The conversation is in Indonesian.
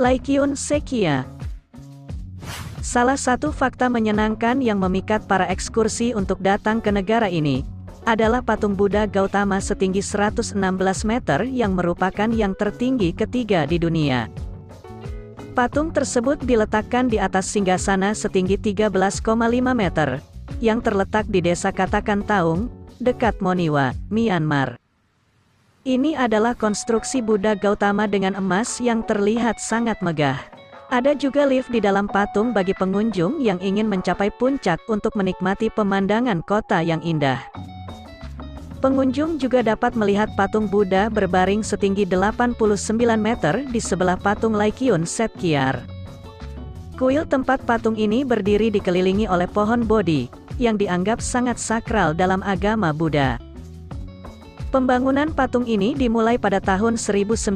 Laikyun Sekia Salah satu fakta menyenangkan yang memikat para ekskursi untuk datang ke negara ini, adalah patung Buddha Gautama setinggi 116 meter yang merupakan yang tertinggi ketiga di dunia. Patung tersebut diletakkan di atas singgasana setinggi 13,5 meter, yang terletak di desa Katakan Taung, dekat Moniwa, Myanmar. Ini adalah konstruksi Buddha Gautama dengan emas yang terlihat sangat megah. Ada juga lift di dalam patung bagi pengunjung yang ingin mencapai puncak untuk menikmati pemandangan kota yang indah. Pengunjung juga dapat melihat patung Buddha berbaring setinggi 89 meter di sebelah patung Laikyun Setkiar. Kuil tempat patung ini berdiri dikelilingi oleh pohon Bodhi, yang dianggap sangat sakral dalam agama Buddha. Pembangunan patung ini dimulai pada tahun 1996